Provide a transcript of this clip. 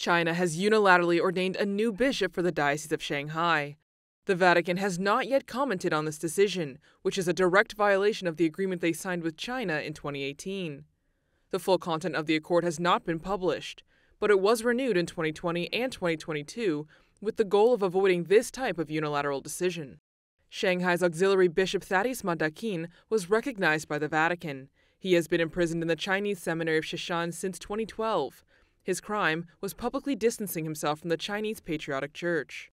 China has unilaterally ordained a new bishop for the Diocese of Shanghai. The Vatican has not yet commented on this decision, which is a direct violation of the agreement they signed with China in 2018. The full content of the accord has not been published, but it was renewed in 2020 and 2022 with the goal of avoiding this type of unilateral decision. Shanghai's auxiliary bishop Thaddeus Ma Daqin was recognized by the Vatican. He has been imprisoned in the Chinese seminary of Sheshan since 2012 his crime was publicly distancing himself from the Chinese Patriotic Church.